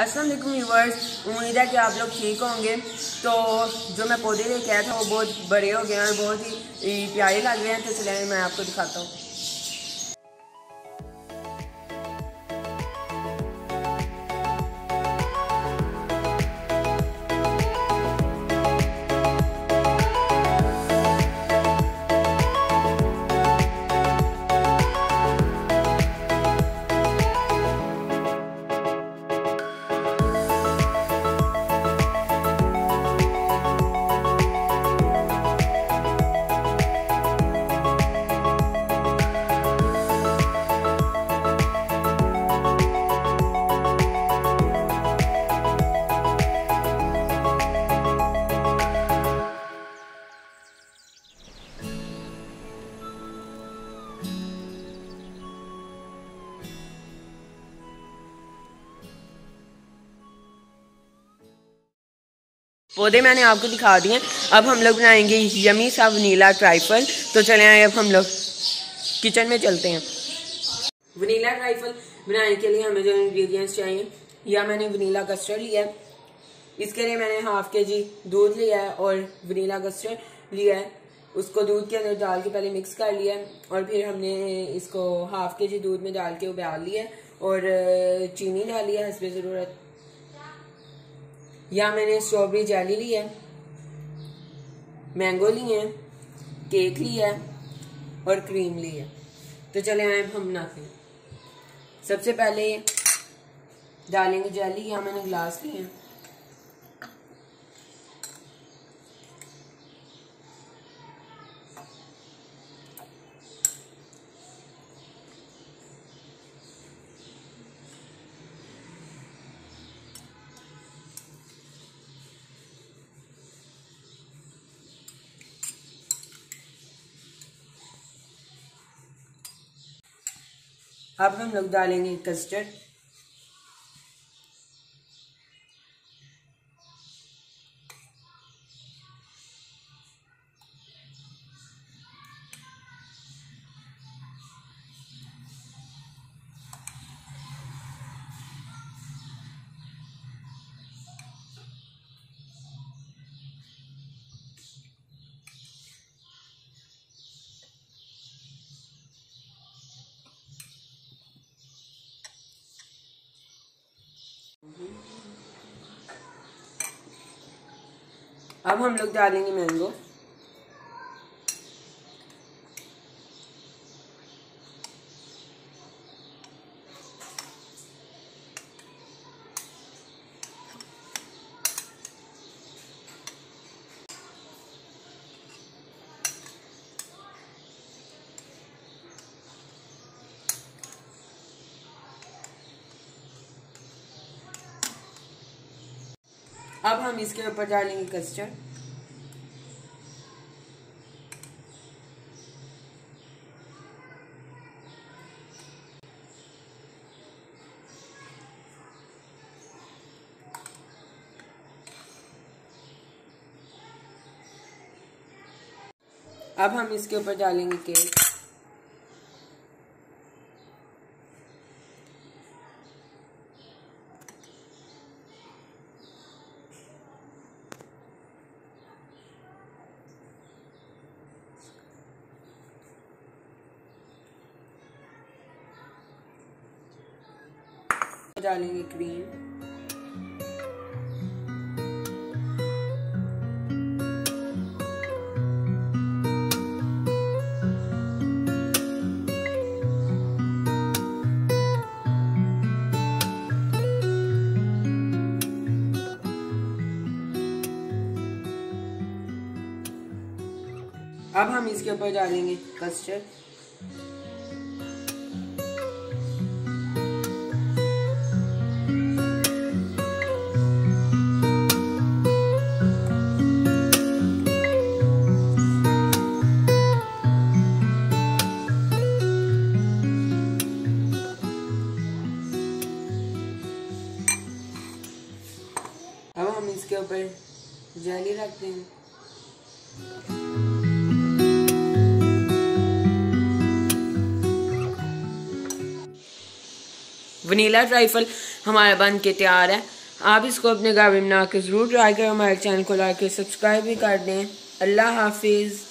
Aslam viewers, उम्मीद है कि आप लोग ठीक होंगे। तो जो मैं पौधे लेके आया था, वो बहुत बड़े हो गए हैं और बहुत ही प्यारे लग रहे हैं तो चले मैं आपको दिखाता हूँ। पौधे मैंने आपको दिखा दिए अब हम लोग बनाएँगे यमी सा वनीला ट्राइफल। तो चले आए अब हम लोग किचन में चलते हैं। वनीला ट्राइफल बनाने के लिए हमें जो इंग्रेडिएंट्स चाहिए, या मैंने वनीला कस्टर्ड लिया है। इसके लिए मैंने हाफ़ के जी दूध लिया है और वनीला कस्टर्ड लिया है। उसको दूध के अंदर डाल के पहले मिक्स कर लिया और फिर हमने इसको हाफ़ के जी दूध में डाल के उबाल लिया और चीनी डाली है हंसबे ज़रूरत या मैंने स्ट्रॉबेरी जेली ली है मैंगो ली है केक लिया है और क्रीम ली है। तो चले आए हम ना फिर सबसे पहले डालेंगे जेली या मैंने ग्लास लिए हैं। अब हम लोग डालेंगे कस्टर्ड अब हम लोग डालेंगे मैंगो। अब हम इसके ऊपर डालेंगे कस्टर्ड। अब हम इसके ऊपर डालेंगे केक। डालेंगे क्रीम अब हम इसके ऊपर डालेंगे कस्टर्ड ऊपर जाली रखते हैं। वनीला ट्राइफल हमारे बन के तैयार है। आप इसको अपने घर में बना के ज़रूर ट्राई करें। हमारे चैनल को लाइक सब्सक्राइब भी कर दें। अल्लाह हाफिज़।